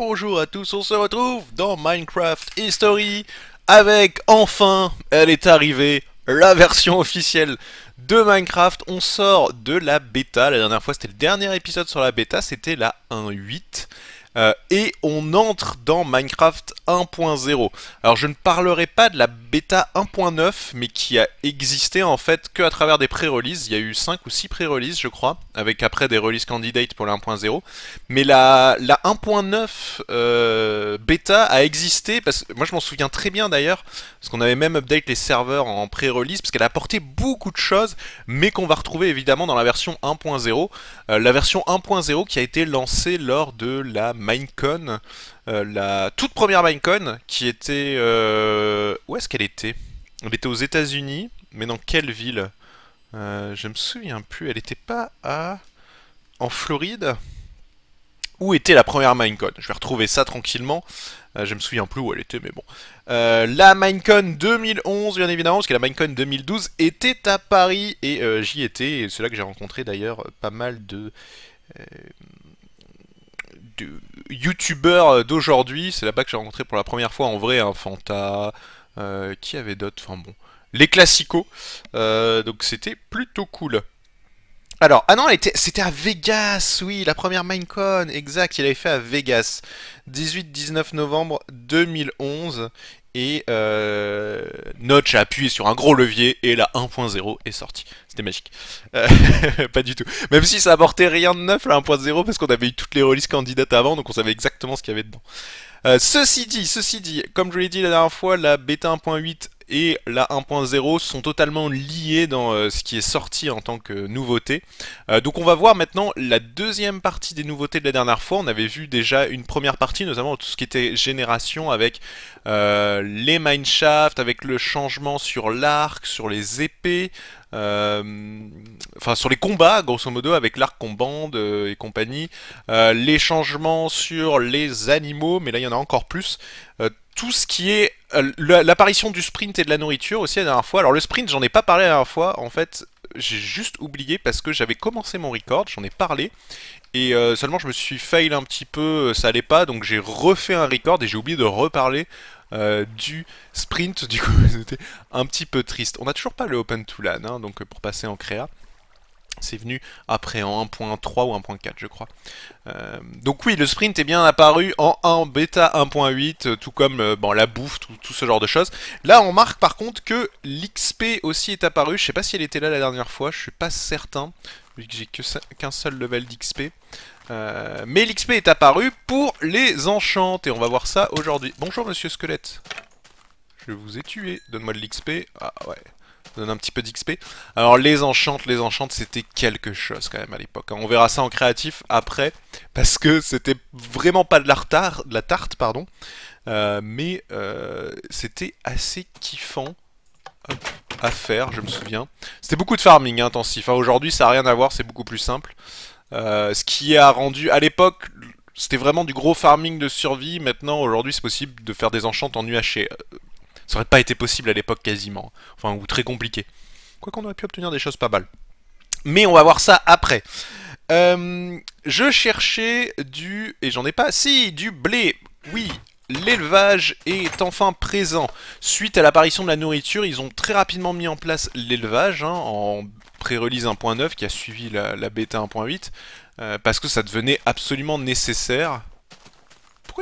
bonjour à tous, on se retrouve dans Minecraft History avec enfin, elle est arrivée, la version officielle de Minecraft. On sort de la bêta, la dernière fois c'était le dernier épisode sur la bêta, c'était la 1.8. Euh, et on entre dans Minecraft 1.0. Alors je ne parlerai pas de la bêta 1.9, mais qui a existé en fait que à travers des pré-releases. Il y a eu 5 ou 6 pré-releases, je crois, avec après des release candidates pour la 1.0. Mais la, la 1.9 euh, bêta a existé, parce que moi je m'en souviens très bien d'ailleurs, parce qu'on avait même update les serveurs en pré-release, parce qu'elle a apporté beaucoup de choses, mais qu'on va retrouver évidemment dans la version 1.0. Euh, la version 1.0 qui a été lancée lors de la Minecon, euh, la toute première Minecon, qui était... Euh, où est-ce qu'elle était? Elle était aux états unis mais dans quelle ville? Euh, Je me souviens plus, elle était pas à... en Floride? Où était la première Minecon? Je vais retrouver ça tranquillement. je me souviens plus où elle était, mais bon. la Minecon 2011, bien évidemment, parce que la Minecon 2012 était à Paris, et j'y étais, et c'est là que j'ai rencontré d'ailleurs pas mal de youtubeurs d'aujourd'hui. C'est là-bas que j'ai rencontré pour la première fois en vrai un Fanta. Euh, qui avait d'autres Enfin bon. Les classicos. Euh, donc c'était plutôt cool. Alors, ah non, c'était à Vegas, oui, la première Minecon, exact, il avait fait à Vegas, 18-19 novembre 2011, et euh, Notch a appuyé sur un gros levier et la 1.0 est sortie. C'était magique. Euh, pas du tout. Même si ça apportait rien de neuf la 1.0 parce qu'on avait eu toutes les releases candidates avant, donc on savait exactement ce qu'il y avait dedans. Euh, ceci dit, ceci dit, comme je l'ai dit la dernière fois, la bêta 1.8 et la 1.0 sont totalement liés dans euh, ce qui est sorti en tant que nouveauté. Euh, donc on va voir maintenant la deuxième partie des nouveautés de la dernière fois. On avait vu déjà une première partie, notamment tout ce qui était génération avec euh, les mineshaft, avec le changement sur l'arc, sur les épées, enfin sur les combats grosso modo avec l'arc qu'on bande et compagnie, les changements sur les animaux, mais là il y en a encore plus tout ce qui est euh, l'apparition du sprint et de la nourriture aussi la dernière fois. Alors le sprint, j'en ai pas parlé la dernière fois. En fait, j'ai juste oublié parce que j'avais commencé mon record, j'en ai parlé. Et euh, seulement je me suis fail un petit peu, ça allait pas, donc j'ai refait un record et j'ai oublié de reparler euh, du sprint, du coup c'était un petit peu triste. On a toujours pas le Open to LAN, hein, donc pour passer en créa. C'est venu après en 1.3 ou 1.4 je crois. Euh, donc oui, le sprint est bien apparu en 1 bêta 1.8, euh, tout comme euh, la bouffe, tout, ce genre de choses. Là on marque par contre que l'XP aussi est apparu, je sais pas si elle était là la dernière fois, je suis pas certain, vu que j'ai qu'un seul level d'XP. Mais l'XP est apparu pour les enchantes, et on va voir ça aujourd'hui. Bonjour monsieur squelette. Je vous ai tué, donne-moi de l'XP. Ah ouais, donne un petit peu d'XP. Alors les enchantes, les enchantes, c'était quelque chose quand même à l'époque. Hein. On verra ça en créatif après, parce que c'était vraiment pas de la, de la tarte, pardon, euh, mais euh, c'était assez kiffant à faire, je me souviens. C'était beaucoup de farming intensif. Hein. Aujourd'hui, ça n'a rien à voir, c'est beaucoup plus simple. Euh, ce qui a rendu, à l'époque, c'était vraiment du gros farming de survie. Maintenant, aujourd'hui, c'est possible de faire des enchantes en UHC. Ça aurait pas été possible à l'époque quasiment. Enfin, ou très compliqué. Quoi qu'on aurait pu obtenir des choses pas mal. Mais on va voir ça après. Euh, je cherchais du... Et j'en ai pas... Si, du blé Oui, l'élevage est enfin présent. Suite à l'apparition de la nourriture, ils ont très rapidement mis en place l'élevage, hein, en pré-release 1.9 qui a suivi la, bêta 1.8, euh, parce que ça devenait absolument nécessaire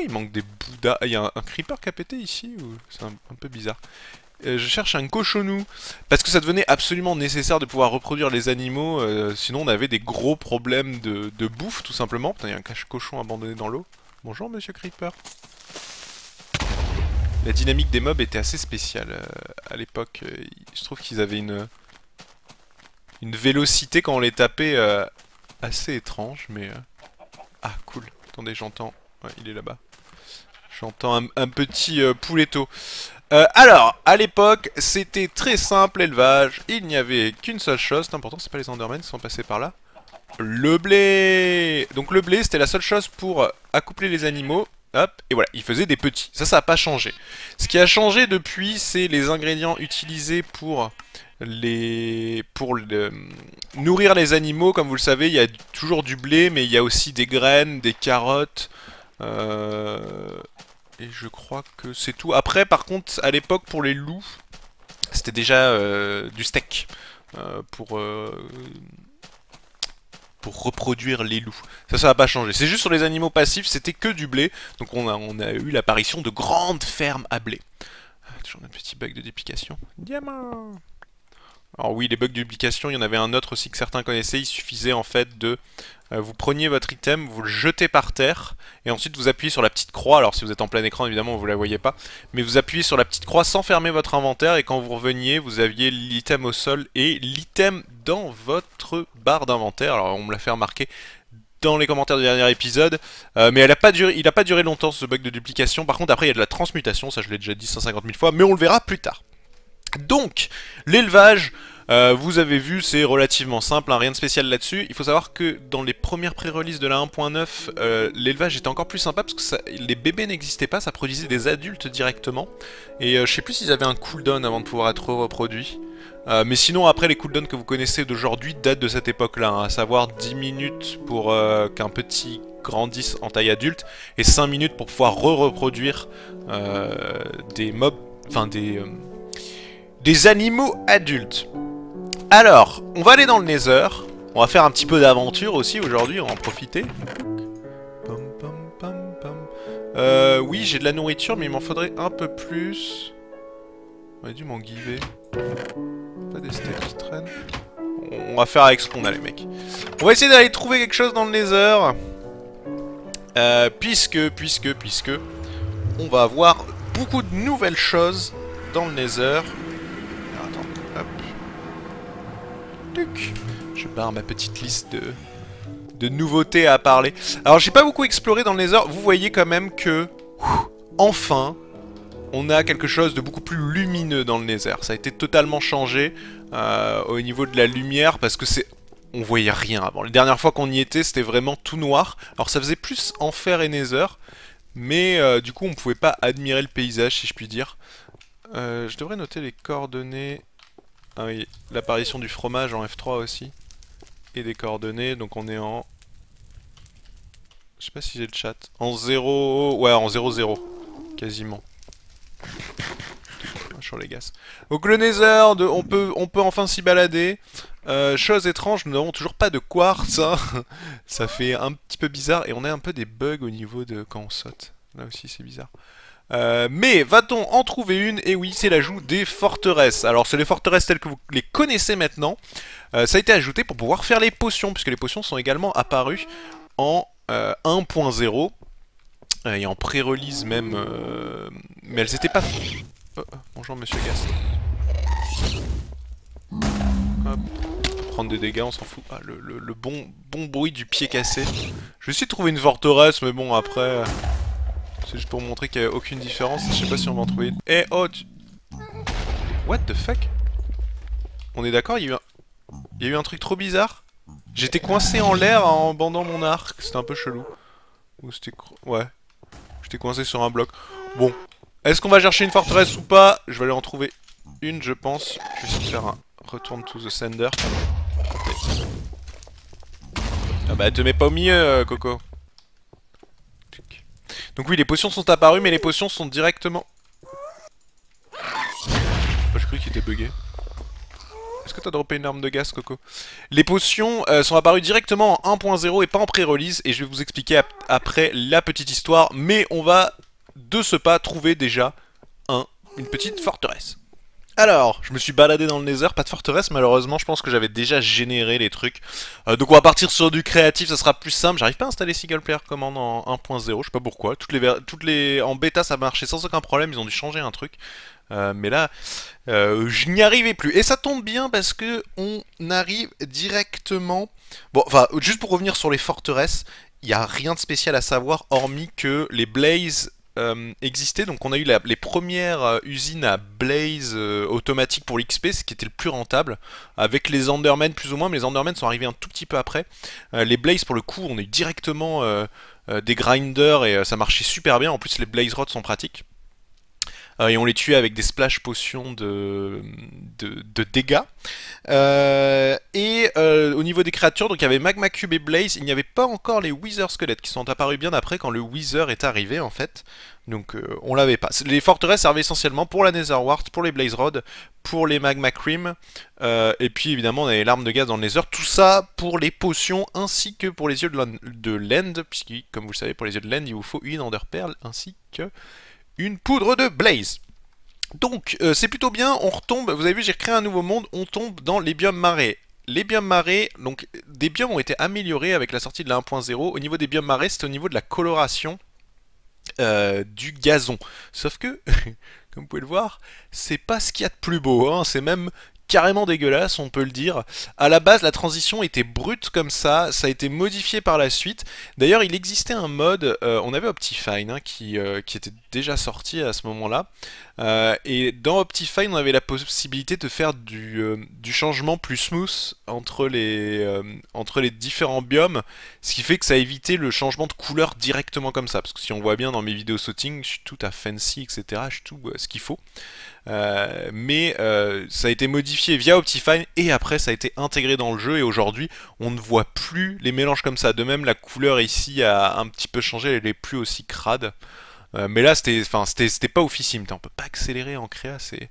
il manque des bouddhas? Il y a un, creeper qui a pété ici C'est un, peu bizarre. Euh, je cherche un cochonou. Parce que ça devenait absolument nécessaire de pouvoir reproduire les animaux. Euh, sinon, on avait des gros problèmes de, bouffe, tout simplement. Putain, il y a un cache-cochon abandonné dans l'eau. Bonjour, monsieur Creeper. La dynamique des mobs était assez spéciale à l'époque. je trouve qu'ils avaient une... Une vélocité quand on les tapait assez étrange, mais... Ah, cool. Attendez, j'entends... Ouais, il est là-bas. J'entends un, petit euh. Euh, alors, à l'époque, c'était très simple, élevage. Il n'y avait qu'une seule chose. C'est important, c'est pas les Endermen qui sont passés par là. Le blé Donc le blé, c'était la seule chose pour accoupler les animaux. Hop, et voilà, il faisait des petits. Ça, ça n'a pas changé. Ce qui a changé depuis, c'est les ingrédients utilisés pour pour le... nourrir les animaux. Comme vous le savez, il y a toujours du blé, mais il y a aussi des graines, des carottes, et je crois que c'est tout. Après, par contre, à l'époque, pour les loups, c'était déjà du steak. pour reproduire les loups. Ça, ça va pas changer. C'est juste sur les animaux passifs, c'était que du blé. Donc on a, eu l'apparition de grandes fermes à blé. Ah, toujours un petit bug de duplication. Diamant alors oui, les bugs de duplication, il y en avait un autre aussi que certains connaissaient. Il suffisait en fait de... Euh, vous preniez votre item, vous le jetez par terre, et ensuite vous appuyez sur la petite croix. Alors si vous êtes en plein écran, évidemment, vous la voyez pas. Mais vous appuyez sur la petite croix sans fermer votre inventaire, et quand vous reveniez, vous aviez l'item au sol et l'item dans votre barre d'inventaire. Alors on me l'a fait remarquer dans les commentaires du dernier épisode, euh, mais il n'a pas duré longtemps ce bug de duplication. Par contre, après, il y a de la transmutation, ça je l'ai déjà dit 150 000 fois, mais on le verra plus tard. Donc, l'élevage, euh, vous avez vu, c'est relativement simple, hein, rien de spécial là-dessus. Il faut savoir que dans les premières pré-releases de la 1.9, euh, l'élevage était encore plus sympa parce que les bébés n'existaient pas, ça produisait des adultes directement. Et euh, je sais plus s'ils avaient un cooldown avant de pouvoir être reproduits. mais sinon, après, les cooldowns que vous connaissez d'aujourd'hui datent de cette époque-là, hein, à savoir 10 minutes pour qu'un petit grandisse en taille adulte, et 5 minutes pour pouvoir re-reproduire des mobs, enfin des des animaux adultes. Alors, on va aller dans le Nether. On va faire un petit peu d'aventure aussi aujourd'hui, on va en profiter. Euh, oui, j'ai de la nourriture, mais il m'en faudrait un peu plus. On a dû m'en giver. Pas des steaks qui traînent. On va faire avec ce qu'on a, les mecs. On va essayer d'aller trouver quelque chose dans le Nether. Euh, puisque, puisque, puisque, on va avoir beaucoup de nouvelles choses dans le Nether. Je barre ma petite liste de, nouveautés à parler. Alors j'ai pas beaucoup exploré dans le Nether, vous voyez quand même que, enfin, on a quelque chose de beaucoup plus lumineux dans le Nether. Ça a été totalement changé euh, au niveau de la lumière parce que c'est... On voyait rien avant. La dernière fois qu'on y était, c'était vraiment tout noir. Alors ça faisait plus enfer et Nether, mais euh, du coup on pouvait pas admirer le paysage si je puis dire. Euh, je devrais noter les coordonnées ah oui, l'apparition du fromage en F3 aussi. Et des coordonnées, donc on est en... Je sais pas si j'ai le chat. En 0... Ouais, en 0-0. Quasiment. Sur les gaz. Donc le Nether, on, peut, on peut enfin s'y balader. Euh, chose étrange, nous n'avons toujours pas de quartz. Hein. Ça fait un petit peu bizarre. Et on a un peu des bugs au niveau de quand on saute. Là aussi c'est bizarre. Euh, mais va-t-on en trouver une? Et oui, c'est l'ajout des forteresses. Alors, c'est les forteresses telles que vous les connaissez maintenant. Euh, ça a été ajouté pour pouvoir faire les potions, puisque les potions sont également apparues en 1.0. Euh, et en pré-release même. mais elles étaient pas... Oh, oh, bonjour Monsieur Gast. Hop. Prendre des dégâts, on s'en fout. Ah, le, bon, bon bruit du pied cassé. Je vais essayer trouver une forteresse, mais bon, après... C'est juste pour montrer qu'il n'y a aucune différence. Je sais pas si on va en trouver. Eh oh What the fuck? On est d'accord, il y a eu un... Il y a eu un truc trop bizarre? J'étais coincé en l'air en bandant mon arc. C'était un peu chelou. Ou c'était... Ouais. J'étais coincé sur un bloc. Bon. Est-ce qu'on va chercher une forteresse ou pas? Je vais aller en trouver une, je pense. Je vais essayer de faire un return to the sender. Ah bah, te mets pas au milieu, euh, Coco. Donc oui, les potions sont apparues, mais les potions sont directement... Oh, j'ai cru qu'il était bugué. Est-ce que t'as droppé une arme de gaz, Coco? Les potions euh, sont apparues directement en 1.0 et pas en pré-release, et je vais vous expliquer après la petite histoire, mais on va, de ce pas, trouver déjà un, une petite forteresse. Alors, je me suis baladé dans le Nether, pas de forteresse malheureusement, je pense que j'avais déjà généré les trucs. Euh, donc on va partir sur du créatif, ça sera plus simple. J'arrive pas à installer Single Player Command en 1.0, je sais pas pourquoi. Toutes les, toutes les... En bêta ça marchait sans aucun problème, ils ont dû changer un truc. Euh, mais là, euh, je n'y arrivais plus. Et ça tombe bien parce que on arrive directement... Bon, enfin, juste pour revenir sur les forteresses, il n'y a rien de spécial à savoir, hormis que les Blaze euh, existait. Donc on a eu les premières euh, usines à blaze euh, automatique pour l'XP, ce qui était le plus rentable, avec les Endermen plus ou moins, mais les Endermen sont arrivés un tout petit peu après. les blaze pour le coup, on a eu directement des grinders et ça marchait super bien. En plus les blaze rods sont pratiques. Et on les tuait avec des splash potions de, de, dégâts. et au niveau des créatures, donc il y avait Magma Cube et Blaze, il n'y avait pas encore les Wither Squelettes qui sont apparus bien après quand le Wither est arrivé en fait. Donc euh, on l'avait pas. Les forteresses servaient essentiellement pour la Netherwart, pour les Blaze Rod, pour les Magma Cream, euh, et puis évidemment on avait l'arme de gaz dans le Nether. Tout ça pour les potions ainsi que pour les yeux de Land, puisque comme vous le savez pour les yeux de Land il vous faut une Ender Pearl ainsi que une poudre de Blaze. Donc euh, c'est plutôt bien, on retombe, vous avez vu j'ai recréé un nouveau monde, on tombe dans les biomes marais. Les biomes marais, donc des biomes ont été améliorés avec la sortie de la 1.0. Au niveau des biomes marais, c'est au niveau de la coloration euh, du gazon. Sauf que, comme vous pouvez le voir, c'est pas ce qu'il y a de plus beau, hein. c'est même carrément dégueulasse, on peut le dire. À la base, la transition était brute comme ça, ça a été modifié par la suite. D'ailleurs, il existait un mode, euh, on avait Optifine hein, qui, était déjà sorti à ce moment-là. Euh, et dans Optifine, on avait la possibilité de faire du, du changement plus smooth entre les, entre les différents biomes, ce qui fait que ça évitait le changement de couleur directement comme ça. Parce que si on voit bien dans mes vidéos sauting, je suis tout à fancy, etc. Je suis tout ce qu'il faut. Euh, mais euh, ça a été modifié via Optifine et après ça a été intégré dans le jeu et aujourd'hui on ne voit plus les mélanges comme ça. De même la couleur ici a un petit peu changé, elle est plus aussi crade. Euh, mais là c'était pas officime, on peut pas accélérer en créa, c'est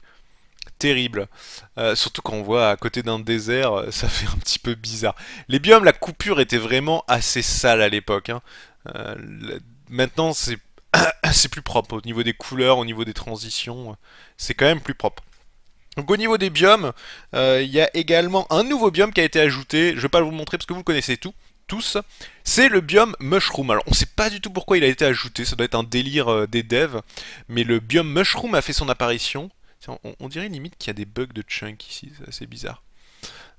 terrible. surtout quand on voit à côté d'un désert, ça fait un petit peu bizarre. Les biomes, la coupure était vraiment assez sale à l'époque. Hein. maintenant c'est plus propre au niveau des couleurs, au niveau des transitions, c'est quand même plus propre. Donc au niveau des biomes, euh, il y a également un nouveau biome qui a été ajouté, je vais pas vous le montrer parce que vous connaissez tout, c'est le biome Mushroom. Alors on sait pas du tout pourquoi il a été ajouté, ça doit être un délire euh, des devs, mais le biome Mushroom a fait son apparition. On, dirait limite qu'il y a des bugs de chunk ici, c'est assez bizarre.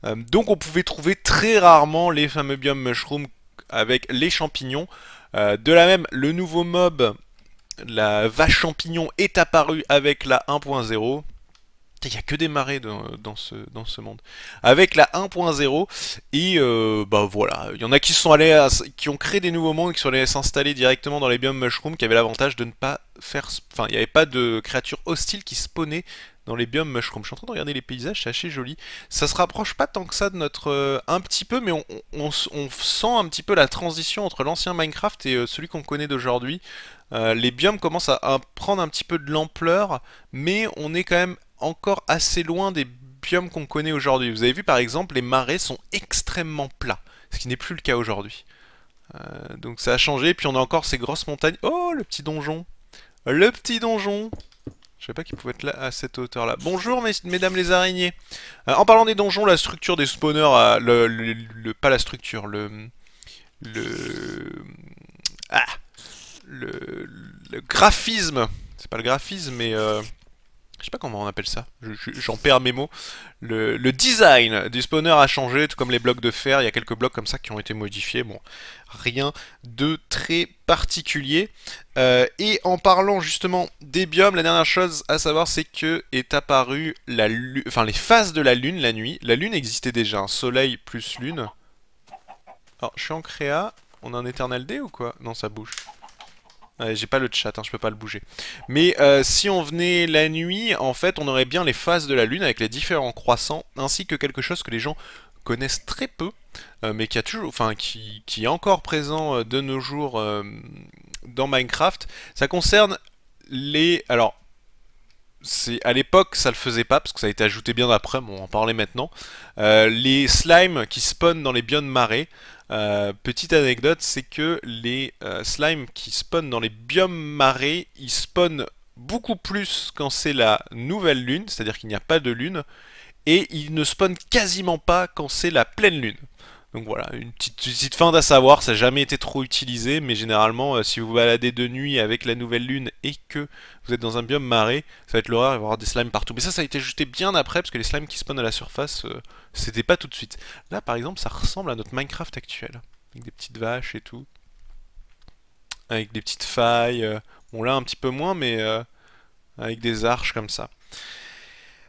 Euh, donc on pouvait trouver très rarement les fameux biomes Mushroom avec les champignons. de la même, le nouveau mob la vache champignon est apparue avec la 1.0. Il n'y a que des marées dans, ce, dans ce monde. Avec la 1.0, et euh, bah voilà, il y en a qui sont allés, qui ont créé des nouveaux mondes, qui sont allés s'installer directement dans les biomes mushroom, qui avaient l'avantage de ne pas faire, enfin il n'y avait pas de créatures hostiles qui spawnaient dans les biomes mushroom. Je suis en train de regarder les paysages, c'est assez joli. Ça se rapproche pas tant que ça de notre... Euh, un petit peu, mais on, sent un petit peu la transition entre l'ancien Minecraft et euh, celui qu'on connaît d'aujourd'hui. Euh, les biomes commencent à, prendre un petit peu de l'ampleur, mais on est quand même encore assez loin des biomes qu'on connaît aujourd'hui. Vous avez vu par exemple, les marais sont extrêmement plats, ce qui n'est plus le cas aujourd'hui. Euh, donc ça a changé, puis on a encore ces grosses montagnes. Oh, le petit donjon Le petit donjon je savais pas qu'il pouvait être là à cette hauteur là. Bonjour mesdames les araignées. Euh, en parlant des donjons, la structure des spawners, le, pas la structure, le, le, ah, le, graphisme, c'est pas le graphisme, mais euh, je sais pas comment on appelle ça, j'en perds mes mots. Le, design du spawner a changé, tout comme les blocs de fer, il y a quelques blocs comme ça qui ont été modifiés, bon, rien de très particulier. Euh, et en parlant justement des biomes, la dernière chose à savoir c'est que est apparu la enfin les phases de la lune la nuit. La lune existait déjà, un soleil plus lune. Alors je suis en créa, on a un éternel D ou quoi? Non ça bouge j'ai pas le chat, hein, je peux pas le bouger. Mais euh, si on venait la nuit, en fait, on aurait bien les phases de la lune avec les différents croissants, ainsi que quelque chose que les gens connaissent très peu, euh, mais qui a toujours, enfin, qui, est encore présent euh, de nos jours dans Minecraft. Ça concerne les, alors, à l'époque ça le faisait pas parce que ça a été ajouté bien après, bon, on en parlait maintenant. les slimes qui spawnent dans les biomes marais. Euh, petite anecdote, c'est que les euh, slimes qui spawnent dans les biomes marais, ils spawnent beaucoup plus quand c'est la nouvelle lune, c'est-à-dire qu'il n'y a pas de lune, et ils ne spawnent quasiment pas quand c'est la pleine lune. Donc voilà, une petite, fin à savoir, ça n'a jamais été trop utilisé, mais généralement, euh, si vous baladez de nuit avec la nouvelle lune et que vous êtes dans un biome marais, ça va être l'horreur, il va des slimes partout. Mais ça, ça a été ajouté bien après, parce que les slimes qui spawnent à la surface, euh, c'était pas tout de suite. Là, par exemple, ça ressemble à notre Minecraft actuel, avec des petites vaches et tout. Avec des petites failles, euh, bon là un petit peu moins, mais avec des arches comme ça.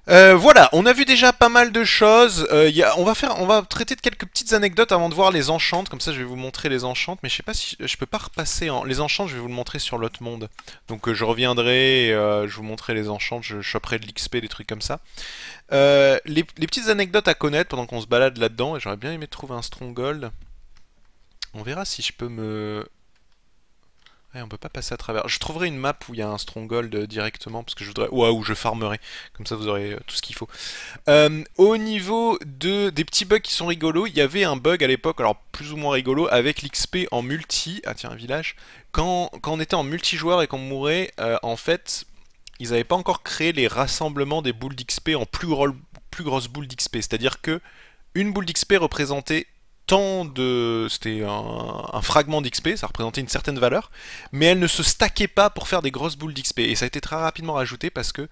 Euh, voilà, on a vu déjà pas mal de choses. Euh, on va traiter de quelques petites anecdotes avant de voir les enchantes. Comme ça, je vais vous montrer les enchantes. Mais je sais pas si je peux pas repasser les enchantes. Je vais vous le montrer sur l'autre monde. Donc euh, je reviendrai, et, je vous montrerai les enchantes. Je choperai de l'XP, des trucs comme ça. Les, les, petites anecdotes à connaître pendant qu'on se balade là-dedans. J'aurais bien aimé trouver un stronghold. On verra si je peux me Ouais, on peut pas passer à travers. Je trouverai une map où il y a un stronghold euh, directement parce que je voudrais, ouais, où je farmerai. Comme ça, vous aurez euh, tout ce qu'il faut. Euh, au niveau de des petits bugs qui sont rigolos, il y avait un bug à l'époque, alors plus ou moins rigolo, avec l'XP en multi. Ah tiens, un village. Quand, on était en multijoueur et qu'on mourait, en fait, ils n'avaient pas encore créé les rassemblements des boules d'XP en plus, plus grosses boules d'XP. C'est-à-dire que une boule d'XP représentait de... C'était un, fragment d'XP, ça représentait une certaine valeur, mais elle ne se stackait pas pour faire des grosses boules d'XP. Et ça a été très rapidement rajouté parce que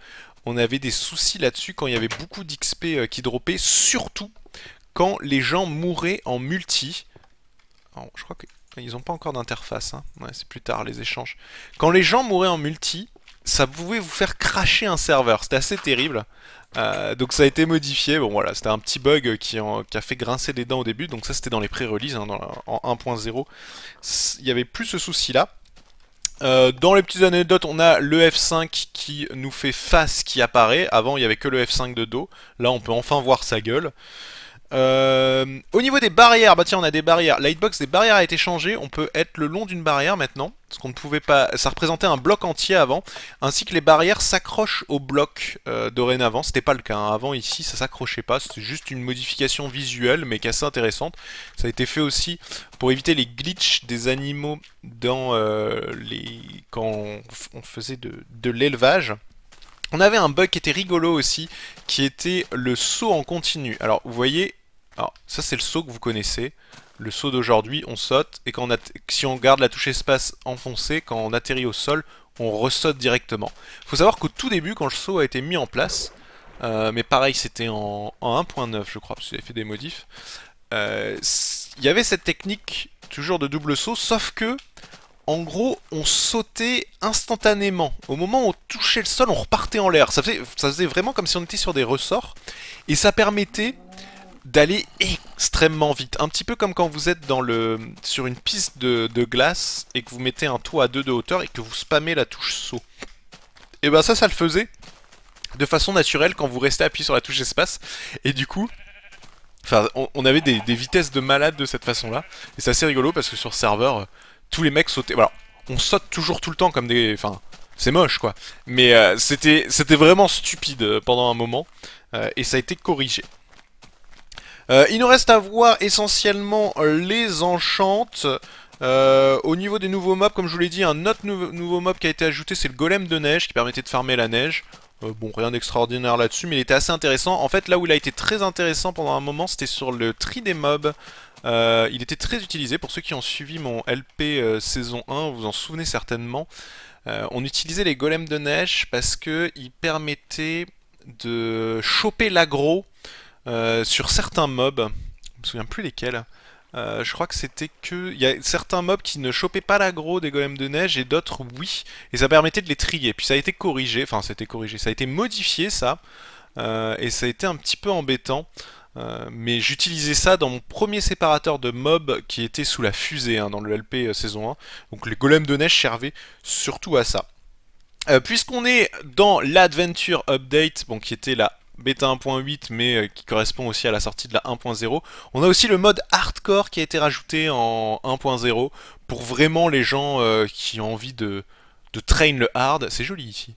on avait des soucis là-dessus quand il y avait beaucoup d'XP euh, qui droppaient, surtout quand les gens mouraient en multi. Je crois qu'ils n'ont pas encore d'interface, hein. c'est plus tard les échanges. Quand les gens mouraient en multi, ça pouvait vous faire cracher un serveur, c'était assez terrible. Euh, donc ça a été modifié, bon voilà, c'était un petit bug qui, a fait grincer des dents au début, donc ça c'était dans les pré-releases, hein, en 1.0, il n'y avait plus ce souci là. Euh, dans les petites anecdotes, on a le F5 qui nous fait face qui apparaît, avant il n'y avait que le F5 de dos, là on peut enfin voir sa gueule. Euh, au niveau des barrières, bah tiens on a des barrières, la hitbox des barrières a été changée, on peut être le long d'une barrière maintenant, ce qu'on ne pouvait pas, ça représentait un bloc entier avant, ainsi que les barrières s'accrochent au bloc euh, dorénavant, c'était pas le cas, hein. avant ici ça s'accrochait pas, c'était juste une modification visuelle mais qui est assez intéressante, ça a été fait aussi pour éviter les glitches des animaux dans euh, les... quand on faisait de, de l'élevage. On avait un bug qui était rigolo aussi, qui était le saut en continu. Alors, vous voyez, alors, ça c'est le saut que vous connaissez. Le saut d'aujourd'hui, on saute, et quand on si on garde la touche espace enfoncée, quand on atterrit au sol, on ressaute directement. Faut savoir qu'au tout début, quand le saut a été mis en place, euh, mais pareil, c'était en, en 1.9, je crois, parce qu'il avait fait des modifs, euh, il y avait cette technique, toujours de double saut, sauf que en gros, on sautait instantanément. Au moment où on touchait le sol, on repartait en l'air. Ça faisait vraiment comme si on était sur des ressorts. Et ça permettait d'aller extrêmement vite. Un petit peu comme quand vous êtes sur une piste de, glace et que vous mettez un toit à 2 de hauteur et que vous spammez la touche saut. Et ben ça, ça le faisait de façon naturelle quand vous restez appuyé sur la touche espace. Et du coup, enfin, on, avait des, vitesses de malade de cette façon-là. Et c'est assez rigolo parce que sur serveur tous les mecs sautaient. Voilà, on saute toujours tout le temps comme des. Enfin, c'est moche quoi. Mais euh, c'était c'était vraiment stupide euh, pendant un moment euh, et ça a été corrigé. Euh, il nous reste à voir essentiellement les enchantes. Euh, au niveau des nouveaux mobs, comme je vous l'ai dit, un autre nou nouveau mob qui a été ajouté, c'est le golem de neige qui permettait de farmer la neige. Euh, bon, rien d'extraordinaire là-dessus, mais il était assez intéressant. En fait, là où il a été très intéressant pendant un moment, c'était sur le tri des mobs. Euh, il était très utilisé, pour ceux qui ont suivi mon LP euh, saison 1, vous en souvenez certainement. Euh, on utilisait les golems de neige parce qu'ils permettaient de choper l'aggro euh, sur certains mobs. Je me souviens plus lesquels. Euh, je crois que c'était que... Il y a certains mobs qui ne chopaient pas l'aggro des golems de neige et d'autres oui. Et ça permettait de les trier. Puis ça a été corrigé, enfin été corrigé, ça a été modifié ça. Euh, et ça a été un petit peu embêtant. Mais j'utilisais ça dans mon premier séparateur de mobs qui était sous la fusée hein, dans le LP saison 1. Donc les golems de neige servaient surtout à ça. Puisqu'on est dans l'Adventure Update, bon, qui était la bêta 1.8 mais euh, qui correspond aussi à la sortie de la 1.0, on a aussi le mode hardcore qui a été rajouté en 1.0 pour vraiment les gens euh, qui ont envie de, de train le hard. C'est joli ici.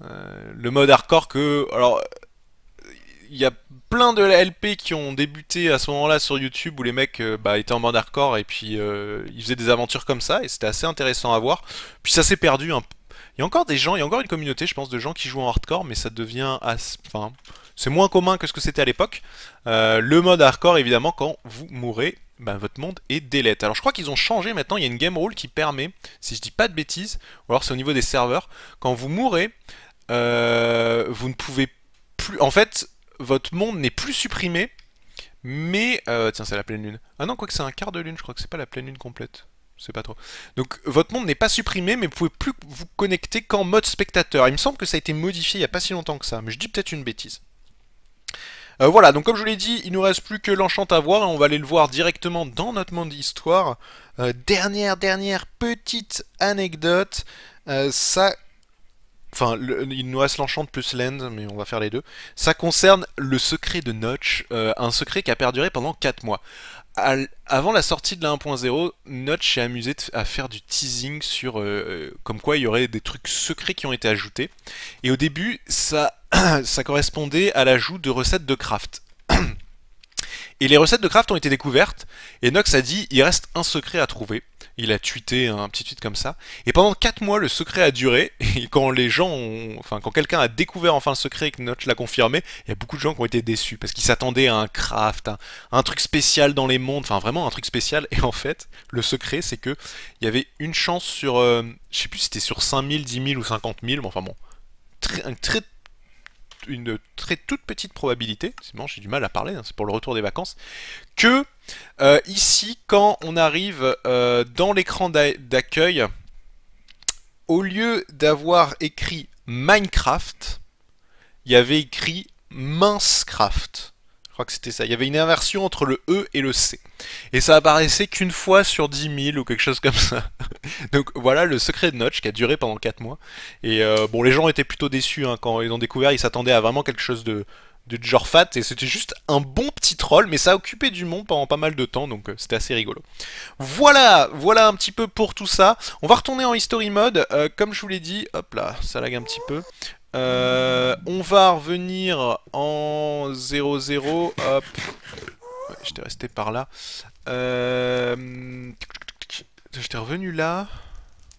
le mode hardcore que... Alors, il y a plein de LP qui ont débuté à ce moment-là sur YouTube où les mecs euh, bah, étaient en mode hardcore et puis euh, ils faisaient des aventures comme ça et c'était assez intéressant à voir. Puis ça s'est perdu un Il y a encore des gens, il y a encore une communauté, je pense, de gens qui jouent en hardcore, mais ça devient. Enfin, c'est moins commun que ce que c'était à l'époque. Euh, le mode hardcore, évidemment, quand vous mourrez, bah, votre monde est délette. Alors je crois qu'ils ont changé maintenant, il y a une game rule qui permet, si je dis pas de bêtises, ou alors c'est au niveau des serveurs, quand vous mourrez, euh, vous ne pouvez plus... En fait, votre monde n'est plus supprimé, mais... Euh, tiens, c'est la pleine lune. Ah non, quoi que c'est un quart de lune, je crois que c'est pas la pleine lune complète. C'est pas trop. Donc votre monde n'est pas supprimé, mais vous pouvez plus vous connecter qu'en mode spectateur. Il me semble que ça a été modifié il n'y a pas si longtemps que ça, mais je dis peut-être une bêtise. Euh, voilà, donc comme je l'ai dit, il nous reste plus que l'enchant à voir, et on va aller le voir directement dans notre monde d'histoire. Euh, dernière, dernière petite anecdote, euh, ça... Enfin, il nous reste l'enchant plus l'end, mais on va faire les deux. Ça concerne le secret de Notch, un secret qui a perduré pendant 4 mois avant la sortie de la 1.0, Notch s'est amusé à faire du teasing sur euh, euh, comme quoi il y aurait des trucs secrets qui ont été ajoutés. Et au début, ça, ça correspondait à l'ajout de recettes de craft. Et les recettes de craft ont été découvertes, et Nox a dit il reste un secret à trouver. Il a tweeté un petit tweet comme ça. Et pendant 4 mois, le secret a duré. Et quand les gens ont... Enfin, quand quelqu'un a découvert enfin le secret et que Notch l'a confirmé, il y a beaucoup de gens qui ont été déçus. Parce qu'ils s'attendaient à un craft, un, truc spécial dans les mondes. Enfin, vraiment un truc spécial. Et en fait, le secret, c'est que il y avait une chance sur... Euh, je sais plus si c'était sur 5000, 10 000 ou 50 000. Mais enfin bon. Très une très toute petite probabilité, bon, j'ai du mal à parler, hein, c'est pour le retour des vacances, que euh, ici, quand on arrive euh, dans l'écran d'accueil, au lieu d'avoir écrit Minecraft, il y avait écrit Mincecraft. Que c'était ça. Il y avait une inversion entre le E et le C. Et ça apparaissait qu'une fois sur 10 000 ou quelque chose comme ça. Donc voilà le secret de Notch qui a duré pendant 4 mois. Et euh, bon, les gens étaient plutôt déçus hein, quand ils ont découvert. Ils s'attendaient à vraiment quelque chose de, de genre fat. Et c'était juste un bon petit troll. Mais ça a occupé du monde pendant pas mal de temps. Donc euh, c'était assez rigolo. Voilà, voilà un petit peu pour tout ça. On va retourner en history mode. Euh, comme je vous l'ai dit, hop là, ça lag un petit peu. Euh, on va revenir en 0-0. Hop. J'étais resté par là. Euh, j'étais revenu là.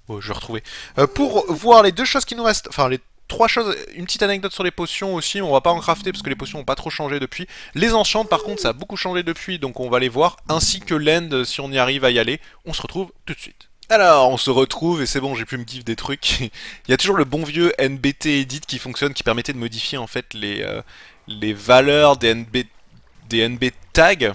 Bon, je vais retrouver. Euh, pour voir les deux choses qui nous restent. Enfin, les trois choses. Une petite anecdote sur les potions aussi. On va pas en crafter parce que les potions n'ont pas trop changé depuis. Les enchantes, par contre, ça a beaucoup changé depuis. Donc on va les voir. Ainsi que l'end si on y arrive à y aller. On se retrouve tout de suite. Alors, on se retrouve et c'est bon, j'ai pu me give des trucs. Il y a toujours le bon vieux NBT Edit qui fonctionne, qui permettait de modifier en fait les, euh, valeurs des NB, des NB tags.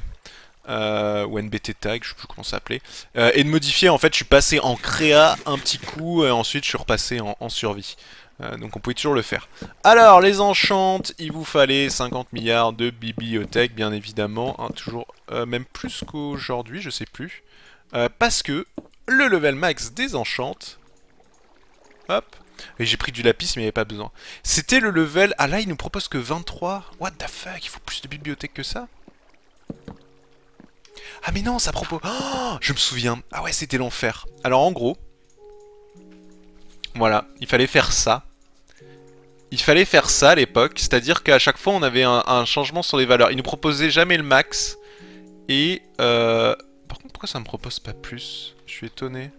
Euh, ou NBT tag, je sais plus comment ça s'appelait, euh, et de modifier, en fait, je suis passé en créa un petit coup, et ensuite je suis repassé en, survie. donc on pouvait toujours le faire. Alors, les enchantes, il vous fallait 50 milliards de bibliothèques, bien évidemment, hein, toujours, même plus qu'aujourd'hui, je sais plus. parce que le level max des enchantes. Hop. Et j'ai pris du lapis, mais il n'y avait pas besoin. C'était le level... Ah là, il nous propose que 23. What the fuck Il faut plus de bibliothèques que ça Ah mais non, ça propose... Oh, je me souviens. Ah ouais, c'était l'enfer. Alors en gros... Voilà, il fallait faire ça. Il fallait faire ça à l'époque, c'est-à-dire qu'à chaque fois on avait un, changement sur les valeurs. Il nous proposait jamais le max. Et... Euh... Par contre, pourquoi ça me propose pas plus? Je suis étonné.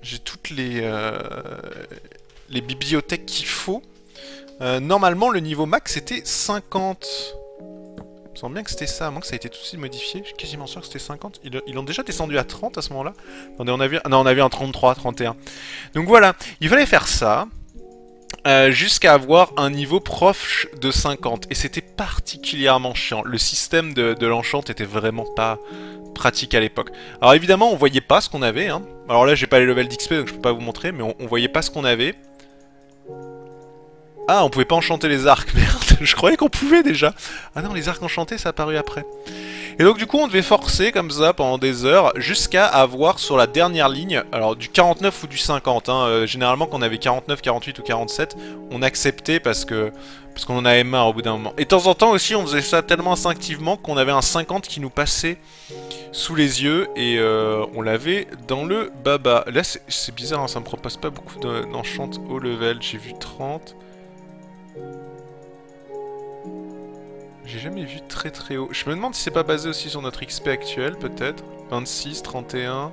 J'ai toutes les, euh, bibliothèques qu'il faut. Euh, normalement, le niveau max était 50. Il me semble bien que c'était ça, à moins que ça ait été tout de suite modifié. Je suis quasiment sûr que c'était 50. Ils, ils, ont déjà descendu à 30 à ce moment-là. on a vu, non, on a vu un 33, 31. Donc voilà, il fallait faire ça. Euh, jusqu'à avoir un niveau proche de 50. Et c'était particulièrement chiant. Le système de, l'enchant était vraiment pas pratique à l'époque. Alors évidemment, on voyait pas ce qu'on avait. Hein. Alors là, j'ai pas les levels d'XP, donc je peux pas vous montrer, mais on voyait pas ce qu'on avait. Ah, on pouvait pas enchanter les arcs, merde. Je croyais qu'on pouvait déjà. Ah non, les arcs enchantés, ça a après. Et donc du coup, on devait forcer comme ça pendant des heures jusqu'à avoir sur la dernière ligne, alors du 49 ou du 50. Hein, euh, généralement, quand on avait 49, 48 ou 47, on acceptait parce que parce qu'on en avait marre au bout d'un moment. Et de temps en temps aussi, on faisait ça tellement instinctivement qu'on avait un 50 qui nous passait sous les yeux et euh, on l'avait dans le baba. Là, c'est bizarre, hein, ça me propose pas beaucoup d'enchant au level. J'ai vu 30. J'ai jamais vu très très haut. Je me demande si c'est pas basé aussi sur notre XP actuel, peut-être. 26, 31...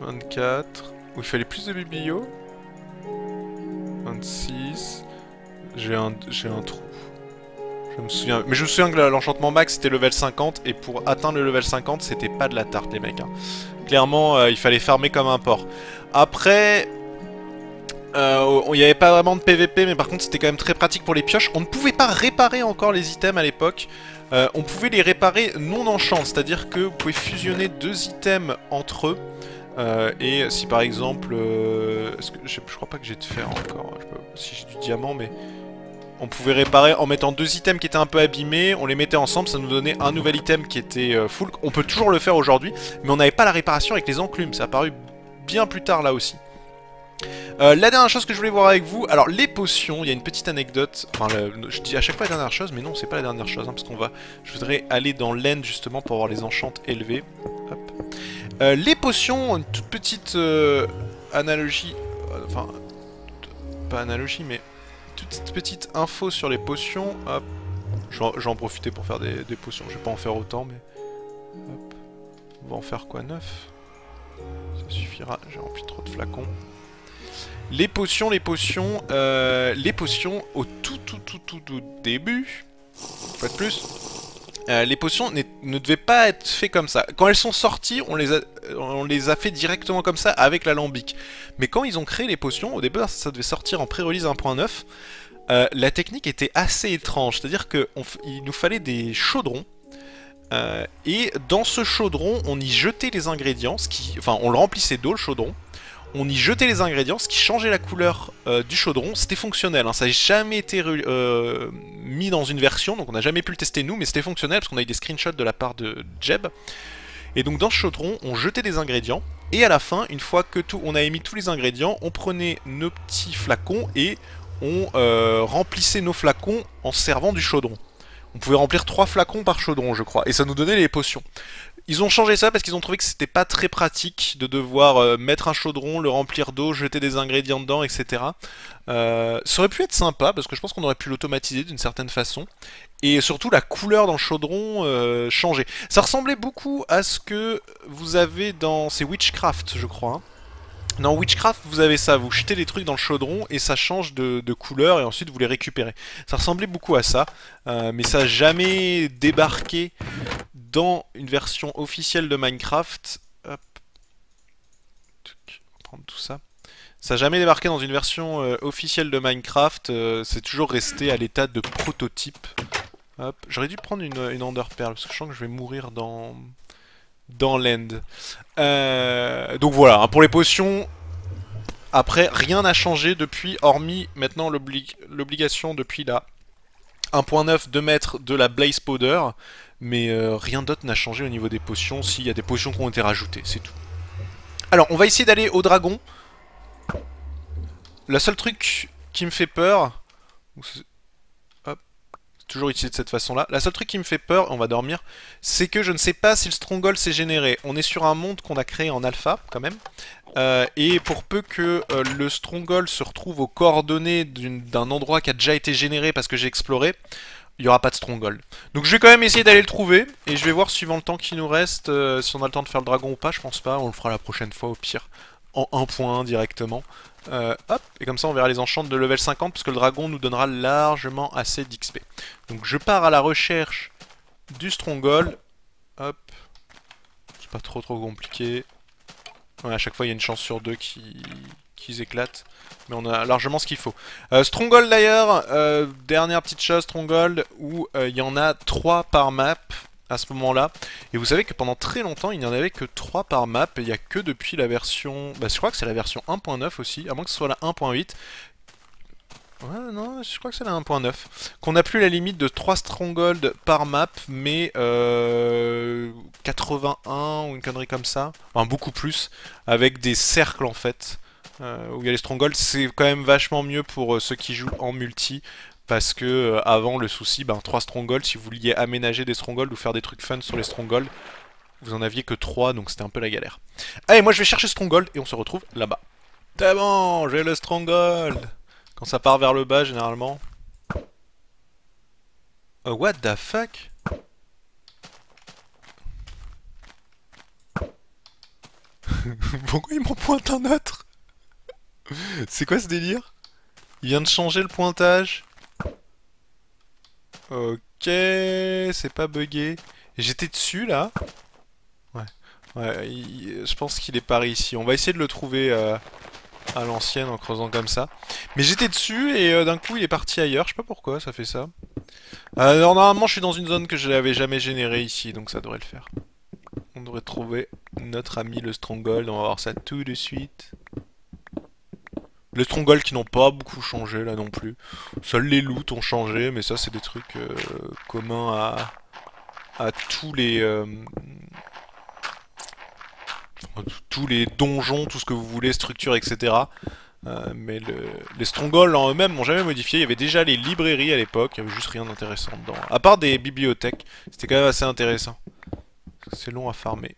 24... Où il fallait plus de biblio 26... J'ai un, un trou. Je me souviens... Mais je me souviens que l'enchantement max c'était level 50, et pour atteindre le level 50, c'était pas de la tarte les mecs. Hein. Clairement, euh, il fallait farmer comme un porc. Après, euh, il n'y avait pas vraiment de PVP, mais par contre c'était quand même très pratique pour les pioches. On ne pouvait pas réparer encore les items à l'époque. Euh, on pouvait les réparer non enchant, c'est-à-dire que vous pouvez fusionner deux items entre eux. Euh, et si par exemple, que, je, crois pas que j'ai de fer encore, si j'ai du diamant, mais on pouvait réparer en mettant deux items qui étaient un peu abîmés, on les mettait ensemble, ça nous donnait un nouvel item qui était full. On peut toujours le faire aujourd'hui, mais on n'avait pas la réparation avec les enclumes, ça a apparu bien plus tard là aussi. Euh, la dernière chose que je voulais voir avec vous, alors les potions, il y a une petite anecdote, enfin je dis à chaque fois la dernière chose, mais non c'est pas la dernière chose, hein, parce qu'on va, je voudrais aller dans l'end justement pour avoir les enchantes élevées. Euh, les potions, une toute petite euh, analogie, enfin, pas analogie, mais toute petite info sur les potions, hop, je pour faire des, potions, je vais pas en faire autant, mais on va en faire quoi, 9 Ça suffira, j'ai rempli trop de flacons. Les potions, les potions, euh, les potions au tout tout tout tout, début, pas de plus, euh, les potions ne devaient pas être faites comme ça. Quand elles sont sorties, on les, a, a fait directement comme ça avec l'alambic. Mais quand ils ont créé les potions, au départ ça devait sortir en pré-release 1.9, euh, la technique était assez étrange. C'est-à-dire qu'il nous fallait des chaudrons euh, et dans ce chaudron, on y jetait les ingrédients, enfin, on le remplissait d'eau, le chaudron on y jetait les ingrédients, ce qui changeait la couleur euh, du chaudron. C'était fonctionnel, hein. ça n'a jamais été euh, mis dans une version, donc on n'a jamais pu le tester nous, mais c'était fonctionnel parce qu'on a eu des screenshots de la part de Jeb. Et donc dans ce chaudron, on jetait des ingrédients, et à la fin, une fois que tout, on avait mis tous les ingrédients, on prenait nos petits flacons et on euh, remplissait nos flacons en servant du chaudron. On pouvait remplir 3 flacons par chaudron, je crois, et ça nous donnait les potions. Ils ont changé ça parce qu'ils ont trouvé que c'était pas très pratique de devoir euh, mettre un chaudron, le remplir d'eau, jeter des ingrédients dedans, etc. Euh, ça aurait pu être sympa parce que je pense qu'on aurait pu l'automatiser d'une certaine façon. Et surtout la couleur dans le chaudron euh, changeait. Ça ressemblait beaucoup à ce que vous avez dans... C'est Witchcraft je crois. Hein. Dans Witchcraft, vous avez ça, vous jetez les trucs dans le chaudron et ça change de, couleur et ensuite vous les récupérez. Ça ressemblait beaucoup à ça, mais ça n'a jamais débarqué dans une version officielle de Minecraft. Prendre tout ça. Ça n'a jamais débarqué dans une version euh, officielle de Minecraft. Euh, c'est toujours resté à l'état de prototype. J'aurais dû prendre une, une Ender Pearl parce que je sens que je vais mourir dans dans l'end. Euh, donc voilà, hein, pour les potions, après, rien n'a changé depuis, hormis maintenant l'obligation depuis la 1.9 de mettre de la Blaze Powder mais euh, rien d'autre n'a changé au niveau des potions s'il y a des potions qui ont été rajoutées, c'est tout. Alors, on va essayer d'aller au dragon. Le seul truc qui me fait peur... Hop, toujours utilisé de cette façon-là. La seule truc qui me fait peur, on va dormir, c'est que je ne sais pas si le Stronghold s'est généré. On est sur un monde qu'on a créé en alpha, quand même. Euh, et pour peu que euh, le Stronghold se retrouve aux coordonnées d'un endroit qui a déjà été généré parce que j'ai exploré, il n'y aura pas de stronghold. Donc je vais quand même essayer d'aller le trouver, et je vais voir suivant le temps qui nous reste, euh, si on a le temps de faire le dragon ou pas, je pense pas, on le fera la prochaine fois au pire, en 1.1 directement. Euh, hop, et comme ça on verra les enchantes de level 50, parce que le dragon nous donnera largement assez d'XP. Donc je pars à la recherche du stronghold, hop, c'est pas trop trop compliqué. Ouais, à chaque fois il y a une chance sur deux qui, qu'ils éclatent. Mais on a largement ce qu'il faut. Euh, Stronghold d'ailleurs, euh, dernière petite chose, Stronghold, où euh, il y en a 3 par map à ce moment-là. Et vous savez que pendant très longtemps, il n'y en avait que 3 par map. Il n'y a que depuis la version... Bah, je crois que c'est la version 1.9 aussi, à moins que ce soit la 1.8. Ouais, non, je crois que c'est la 1.9. Qu'on n'a plus la limite de 3 stronghold par map, mais 81 ou une connerie comme ça. Enfin, beaucoup plus, avec des cercles en fait. Euh, où il y a les strongholds, c'est quand même vachement mieux pour euh, ceux qui jouent en multi. Parce que euh, avant le souci, ben 3 strongholds, si vous vouliez aménager des strongholds ou faire des trucs fun sur les strongholds, vous en aviez que 3, donc c'était un peu la galère. Allez, moi je vais chercher stronghold et on se retrouve là-bas. C'est bon, j'ai le stronghold Quand ça part vers le bas, généralement... what the fuck? Pourquoi il m'en pointe un autre? C'est quoi ce délire? Il vient de changer le pointage. Ok, c'est pas buggé. J'étais dessus là. Ouais, ouais je pense qu'il est par ici. On va essayer de le trouver euh, à l'ancienne en creusant comme ça. Mais j'étais dessus et euh, d'un coup il est parti ailleurs. Je sais pas pourquoi ça fait ça. Alors normalement je suis dans une zone que je n'avais jamais générée ici, donc ça devrait le faire. On devrait trouver notre ami le Stronghold. On va voir ça tout de suite. Les Stronghold qui n'ont pas beaucoup changé là non plus. Seuls les loots ont changé, mais ça c'est des trucs euh, communs à, tous les... euh, tous les donjons, tout ce que vous voulez, structures, etc. Euh, mais le- les Strongholds en eux-mêmes n'ont jamais modifié. Il y avait déjà les librairies à l'époque, il y avait juste rien d'intéressant dedans. À part des bibliothèques, c'était quand même assez intéressant. C'est long à farmer.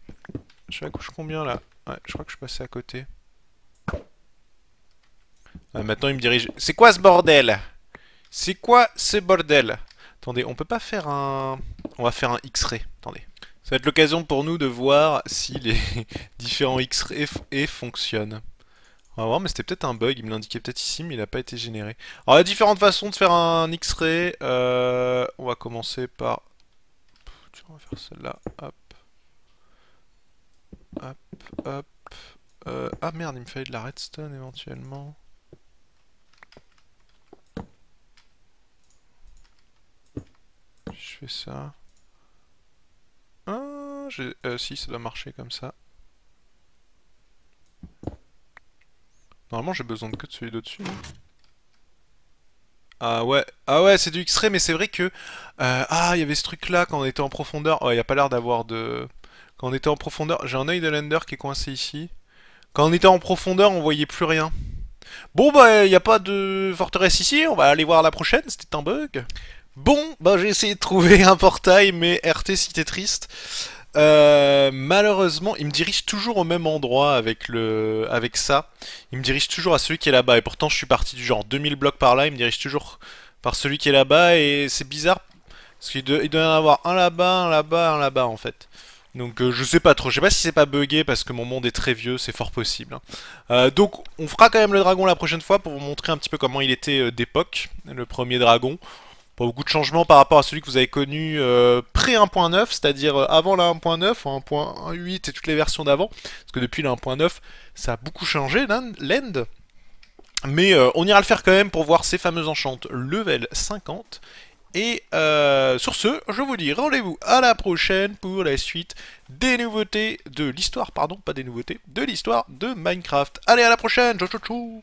Je suis combien là? Ouais, je crois que je suis passé à côté. Maintenant il me dirige. C'est quoi ce bordel? C'est quoi ce bordel? Attendez, on peut pas faire un. On va faire un X-ray. Attendez. Ça va être l'occasion pour nous de voir si les différents X-ray fonctionnent. On va voir, mais c'était peut-être un bug, il me l'indiquait peut-être ici, mais il n'a pas été généré. Alors, il y a différentes façons de faire un X-ray. Euh, on va commencer par... On va faire celle-là. Hop. Hop, hop. Euh, ah merde, il me fallait de la redstone éventuellement. Je fais ça. Ah, euh, si, ça doit marcher comme ça. Normalement, j'ai besoin de que de celui d'au-dessus. non Ah ouais, ah ouais, c'est du X-ray, mais c'est vrai que... euh, ah, il y avait ce truc-là quand on était en profondeur. Ouais, il n'y a pas l'air d'avoir de... Quand on était en profondeur... J'ai un œil de Lender qui est coincé ici. Quand on était en profondeur, on voyait plus rien. Bon, bah, il n'y a pas de forteresse ici. On va aller voir la prochaine. C'était un bug. Bon, bah, j'ai essayé de trouver un portail, mais RT, c'était triste. Euh, malheureusement, il me dirige toujours au même endroit avec le, avec ça. Il me dirige toujours à celui qui est là-bas. Et pourtant, je suis parti du genre 2000 blocs par là. Il me dirige toujours par celui qui est là-bas. Et c'est bizarre. Parce qu'il doit, y en avoir un là-bas, un là-bas, un là-bas en fait. Donc euh, je sais pas trop. Je sais pas si c'est pas buggé parce que mon monde est très vieux. C'est fort possible. hein. Euh, donc on fera quand même le dragon la prochaine fois pour vous montrer un petit peu comment il était d'époque. Le premier dragon. Pas beaucoup de changements par rapport à celui que vous avez connu euh, pré 1.9, c'est-à-dire euh, avant la 1.9, 1.8 et toutes les versions d'avant. Parce que depuis la 1.9, ça a beaucoup changé, l'End. Mais euh, on ira le faire quand même pour voir ces fameuses enchantes level 50. Et sur ce, je vous dis rendez-vous à la prochaine pour la suite des nouveautés de l'histoire, pardon, pas des nouveautés, de l'histoire de Minecraft. Allez, à la prochaine, ciao ciao ciao